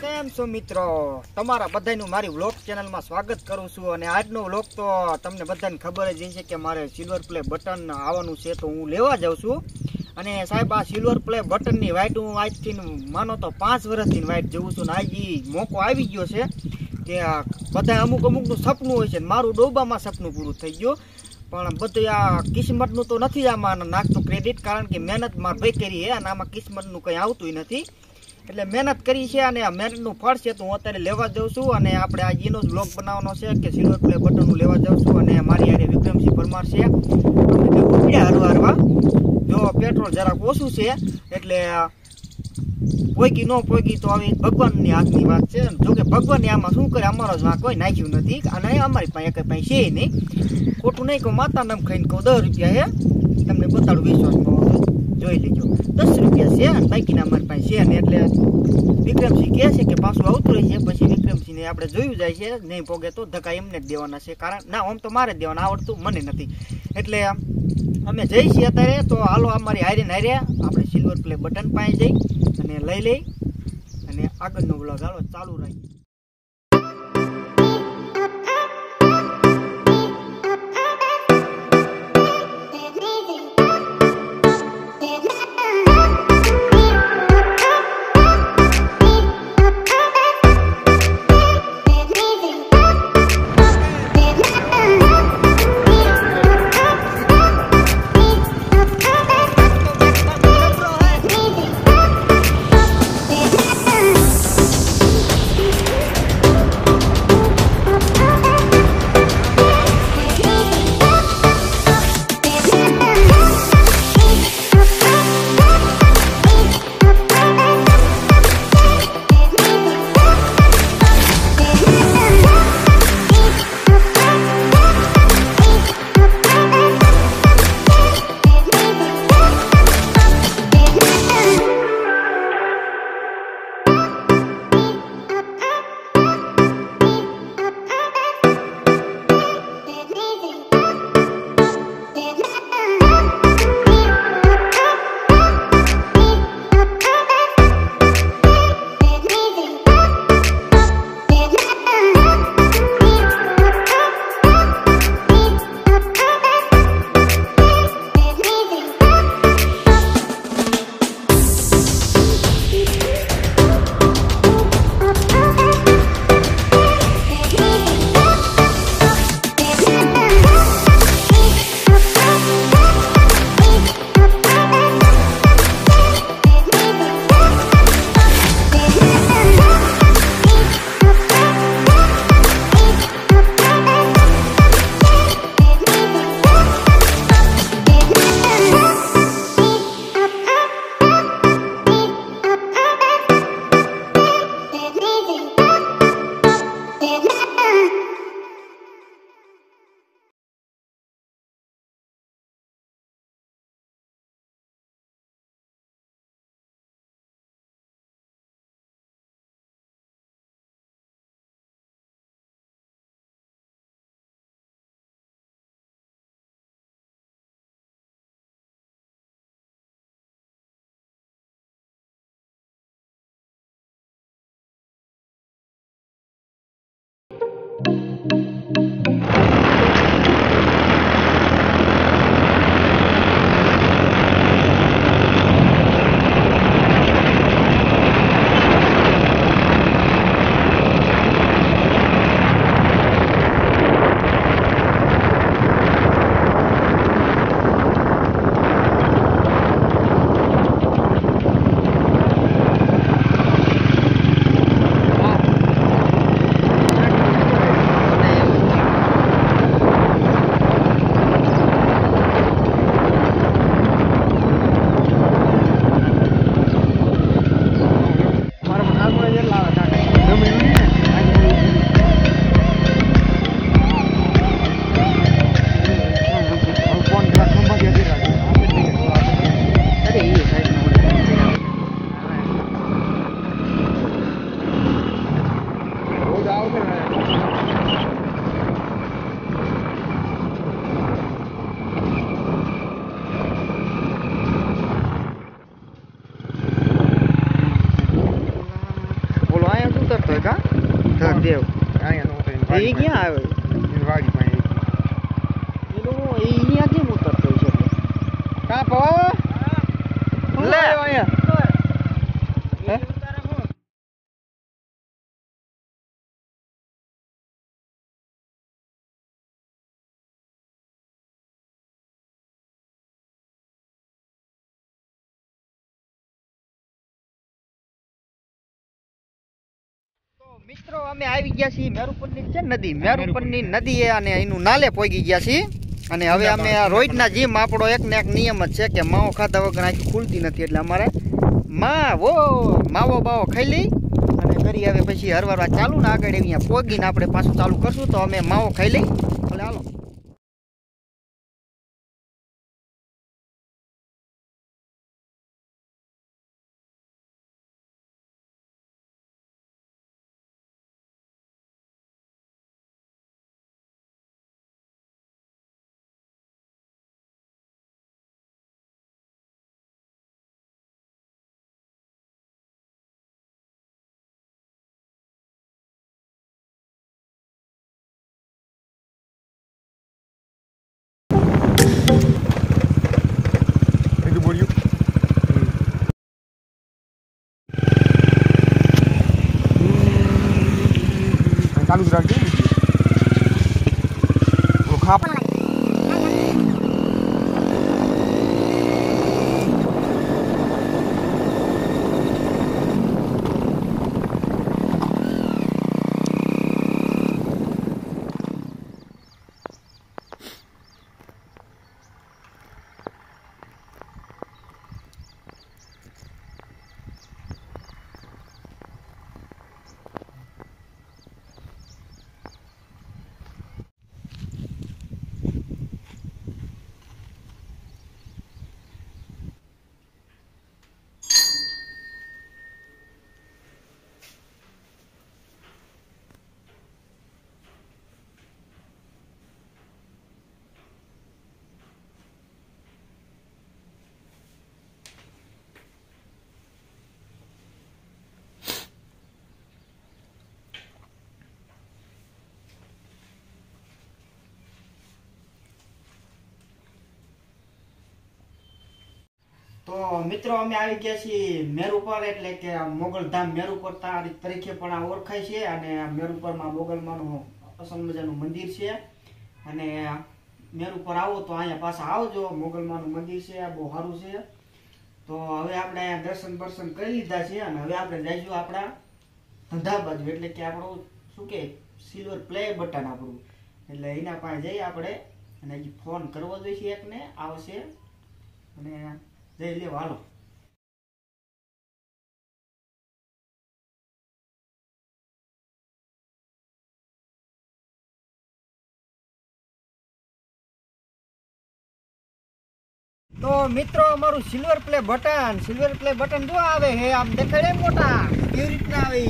કેમ છો મિત્રો? તમારા બધાનું મારી વ્લોગ ચેનલમાં સ્વાગત કરું છું અને આજનો વ્લોગ તો તમને બધાને ખબર જ છે કે મારે સિલ્વર પ્લે બટન આવવાનું છે તો હું લેવા જાઉં છું. અને સાહેબ, આ સિલ્વર પ્લે બટનની વાઇટ હું આજથી માનો તો પાંચ વર્ષથી વાઇટ જઉં છું ને આજ મોકો આવી ગયો છે કે બધા અમુક અમુકનું સપનું હોય છે મારું ડોબામાં સપનું પૂરું થઈ ગયું. પણ બધું આ કિસ્મતનું તો નથી આમાં નાખતું ક્રેડિટ કારણ કે મહેનત માર ભાઈ કરી છે અને આમાં કિસ્મતનું કંઈ આવતું નથી. એટલે મહેનત કરી છે અને આ મહેનતનું ફળ છે તો હું અત્યારે લેવા જાઉં છું અને આપણે આ એનો જ બ્લોગ બનાવવાનો છે કે સિલ્વર પ્લે બટનનું લેવા જાઉં છું અને મારી યારે વિક્રમસિંહ પરમાર છે. હરવા હરવા? જો પેટ્રોલ જરાક ઓછું છે, એટલે પોઈકી ન પોઈકી તો આવી ભગવાનની હાથની વાત છે. જો કે ભગવાનની આમાં શું કરે અમારો જ વાંક કોઈ નાખ્યું નથી. અને અમારી પાસે એક પાસે છે નહીં. ખોટું નહીં કહું માતા નામ ખાઈને કહું, દસ રૂપિયા છે. તમને બતાડું વિશ્વાસમાં જોઈ લેજો. દસ રૂપિયા છે અને બાકીના અમારી પાસે છે ને એટલે વિક્રમસિંહ કહે છે કે પાછું આવતું રહી છે. પછી વિક્રમસિંહને આપણે જોયું જાય છે, નહીં પોગે તો ધક્કા એમને જ દેવાના છે. કારણ ના, આમ તો મારે દેવાના, આવડતું મને નથી. એટલે અમે જઈ અત્યારે, તો હાલો અમારી હારે ને હારે આપણે સિલ્વર પ્લે બટન પાસે જઈ. અને લઈ લઈ અને આગળનો બ્લોગ હાલો ચાલુ રાખીએ. મિત્રો અમે આવી ગયા છીએ મેરુપરની છે નદી. મેરુપરની નદી અને એનું નાલે પોગી ગયા છીએ. અને હવે અમે આ રોજના જીમ આપણો એક ને એક નિયમ જ છે કે માવો ખાધા વગર આખી ખુલતી નથી. એટલે અમારે મા વો માવો બાવો ખાઈ લઈ અને કરી હવે પછી હરવારવા ચાલુ ને આગળ અહીંયા પોગીને આપણે પાછું ચાલુ કરશું. તો અમે માવો ખાઈ લઈ ચાલુ જ રાખજો. ઓલું તો મિત્રો, અમે આવી ગયા છીએ મેરુપર એટલે કે મોગલધામ મેરુપર તારી તરીકે પણ આ ઓળખાય છે અને મેરુપરમાં મોગલમાનું અસલ મજાનું મંદિર છે. અને મેરુપર આવો તો અહીંયા પાછા આવજો. મોગલમાનું મંદિર છે બહુ સારું છે. તો હવે આપણે અહીંયા દર્શન બર્શન કરી લીધા છે અને હવે આપણે જઈશું આપણા ધંધા બાજુ. એટલે કે આપણું શું કે સિલ્વર પ્લે બટન આપણું. એટલે એના પાસે જઈ આપણે. અને હજી ફોન કરવો જોઈએ એકને. આવશે. અને જઈ લેવા તો મિત્રો, અમારું silver play button silver play button જો આવે હે, આમ દેખાડે મોટા. કેવી રીતના આવે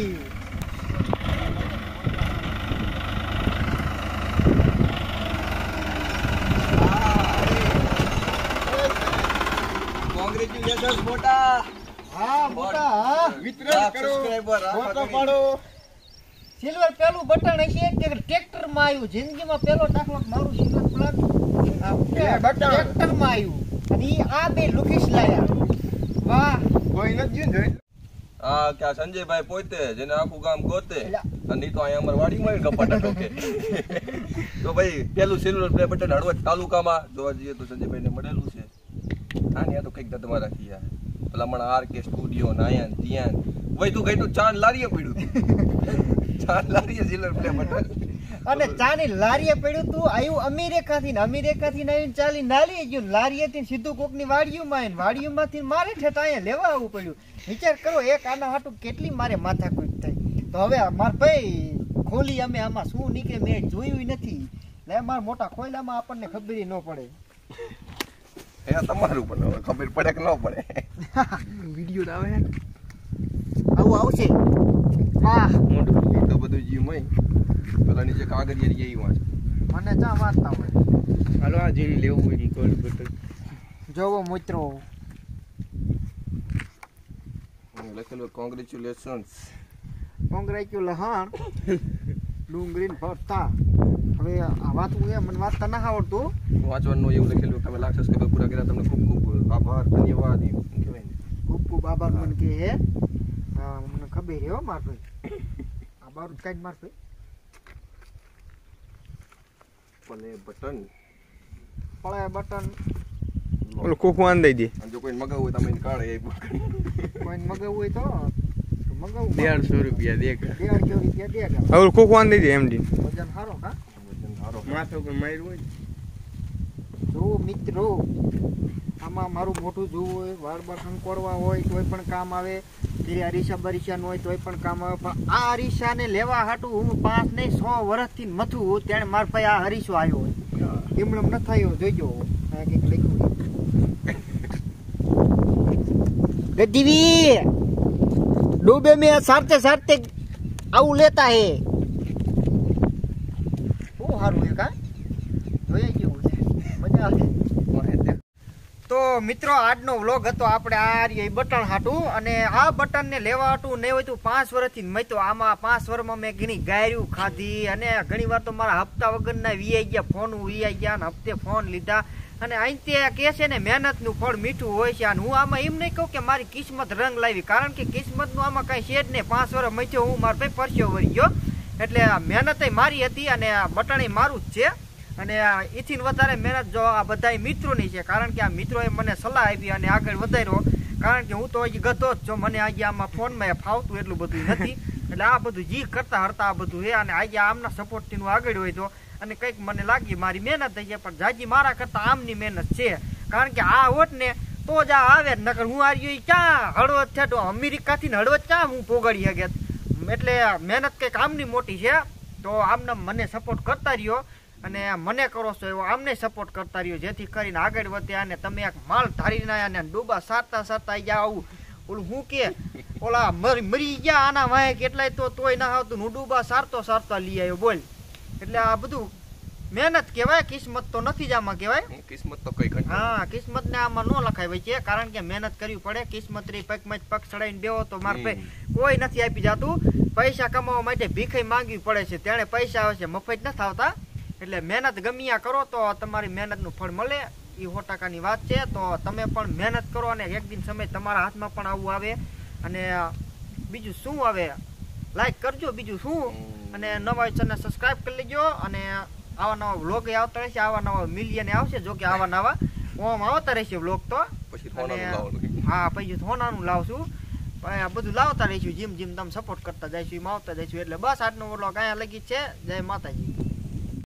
ઈ? મોટા. હા મોટા હા. વિતરણ કરો. સબસ્ક્રાઇબર ફોટો પાડો. સિલ્વર પેલું બટન હશે કે ટ્રેક્ટરમાં આવ્યું. જિંદગીમાં પેલો દાખલો મારું સિલ્વર પ્લગ. બટન. ટ્રેક્ટરમાં આવ્યું. અને ઈ આ બે લુકીસ લાયા. વાહ. કોઈ નથી જોઈ ને? હા કે આ સંજયભાઈ પોતે જેને આખું ગામ ગોતે. અને તો અહીંયા અમારે વાડીમાં કપાટા ટોકે તો ભાઈ પેલું સિલ્વર પ્લે બટન હળવદ તાલુકામાં. જોવા જઈએ તો સંજયભાઈને મળેલું છે. હા ને આ તો કંઈક તમારા થયા ભલામણ આર કે સ્ટુડિયો નાયન તિયાન. વઈ તું ગઈ તો ચાંદ લારીએ પડ્યું ચાંદ લારીએ જીલર પ્લે બટન અને ચાની લારીએ પડ્યું તું આવ્યું અમેરિકાથી થી અમેરિકા થી આવીને ચાલી નાલી ગયું લારીએ થી સીધું કોકની માં આવીને માંથી મારે ઠેઠ અહીંયા લેવા આવવું પડ્યું. વિચાર કરો, એક આના હાટું કેટલી મારે માથા માથાકૂટ થઈ. તો હવે માર ભાઈ ખોલી અમે આમાં શું નીકળે મેં જોયું નથી. લે, મારા મોટા ખોયલામાં આપણને ખબર ન પડે. એ તમારું પણ હવે ખબર પડે કે ન પડે. વીડિયો આવે આવું આવશે. વાહ મોટું તો બધું જીવ હોય. પેલા નીચે કાગળિયા એવી વાંચ મને ચા વાંચતા હોય. હાલો આ જેને લેવું હોય ને બટન જોવો મિત્રો. લખેલું કોંગ્રેચ્યુલેશન્સ કોંગ્રેચ્યુલેશન ડુંગરીન ભરતા હવે આ વાત હું એ મને વાંચતા ના આવડતું. વાંચવાનું એવું લખેલું તમે લાગશે કે પૂરા કર્યા તમને ખૂબ ખૂબ આભાર ધન્યવાદ એવું કહેવાય ને. ખૂબ ખૂબ આભાર મને કે હે. હા મને ખબર હે હો માર ભાઈ. આભાર કાંઈ માર ભાઈ ભલે બટન. પળે બટન. ઓલું કોકું દઈ દે. જો કોઈને મગાવવું હોય તમે કાઢે એ. કોઈને મગાવવું હોય તો મગાવવું. દેડસો રૂપિયા દેખા 150 રૂપિયા દેખા ગા ઓલું આન દઈ દે એમડી વજન સારો કા? સારો. માથે ઉપર માર્યું હોય જો મિત્રો આમાં મારું મોટું જોવું હોય વાળ બાર સંકોડવા હોય તોય પણ કામ આવે. અરીસા બરીસા હોય તોય પણ કામ આવે. પણ આ અરીસાને લેવા હાટું હું પાંચ નહીં સો વર્ષથી મથું ત્યારે મારા પાસે આ હરીસો આવ્યો હોય. એમણે ન થયો જોઈજો. આ કંઈક લખ્યું છે. ડૂબે મેં સારતે સારતે આવું લેતા હે. સારું હે કા? જોઈએ મજા તો મિત્રો, આજનો વ્લોગ હતો આપણે આ રહ્યો બટન હાટું અને આ બટનને લેવા હતું નહીં હોય તો પાંચ વર્ષથી મેં આમાં પાંચ વર્ષમાં મેં ઘણી ગાયરું ખાધી અને ઘણી તો મારા હપ્તા વગરના વીઆઈ ગયા, ફોન વીઆઈ ગયા અને હપ્તે ફોન લીધા. અને અહીં તે કહે છે ને, મહેનતનું ફળ મીઠું હોય છે અને હું આમાં એમ નહીં કહું કે મારી કિસ્મત રંગ લાવી, કારણ કે કિસ્મતનું આમાં કાંઈ છે જ નહીં. પાંચ વર્ષ મચ્યો હું મારો ભાઈ પરસ્યો વળી ગયો. એટલે આ મહેનત મારી હતી અને આ બટણ મારું જ છે. અને એથી વધારે મહેનત જો આ બધા મિત્રોની છે, કારણ કે આ મિત્રોએ મને સલાહ આપી અને આગળ વધાર્યો. કારણ કે હું તો હજી ગતો જ છો, મને આજે આમાં ફોનમાં ફાવતું એટલું બધું નથી. એટલે આ બધું જી કરતા હરતા આ બધું હે અને આજે આમના સપોર્ટથી હું આગળ હોય તો અને કંઈક મને લાગી મારી મહેનત થઈ છે પણ જાજી મારા કરતા આમની મહેનત છે. કારણ કે આ હોત ને તો જ આ આવે જ, નકર હું આર્યો ઈ ક્યાં હળવદ છે? તો અમેરિકાથી હળવદ ક્યાં હું પોગાડી શકે? એટલે મહેનત કંઈક આમની મોટી છે, તો આમને મને સપોર્ટ કરતા રહ્યો અને મને કરો છો એવો આમને સપોર્ટ કરતા રહ્યો, જેથી કરીને આગળ વધે અને તમે એક માલ ધારીને આયા અને ડૂબા સારતા સારતા ગયા આવું. ઓલું હું કે? ઓલા મરી મરી ગયા આના વાંહે કેટલાય તો તોય ના આવતું હું ડૂબા સારતો સારતા લઈ આવ્યો, બોલ. એટલે આ બધું મહેનત કહેવાય કિસ્મત તો નથી જ આમાં કહેવાય. કિસ્મત તો કઈ હા કિસ્મત ને આમાં ન લખાય હોય છે કારણ કે મહેનત કરવી પડે કિસ્મત રી પગમાં પગ ચડાવીને બેહો તો મારે ભાઈ કોઈ નથી આપી જાતું. પૈસા કમાવા માટે ભીખે માંગવી પડે છે ત્યારે પૈસા આવે છે મફત નથી આવતા. એટલે મહેનત ગમ્યા કરો તો તમારી મહેનતનું ફળ મળે. એ સો ટકાની વાત છે તો તમે પણ મહેનત કરો અને એક દિન સમય તમારા હાથમાં પણ આવું આવે. અને બીજું શું આવે? લાઈક કરજો બીજું શું? અને નવા ચેનલ સબસ્ક્રાઈબ કરી લેજો અને આવા નવા વ્લોગ આવતા રહેશે આવા નવા મિલિયન આવશે જો કે આવા નવા ઓમ આવતા રહેશે વ્લોગ તો. હા પછી સોનાનું લાવશું. પણ આ બધું લાવતા રહીશું જીમ જીમ તમે સપોર્ટ કરતા જઈશું એમ આવતા જઈશું. એટલે બસ આજનો વ્લોગ અહીંયા લગી છે. જય માતાજી.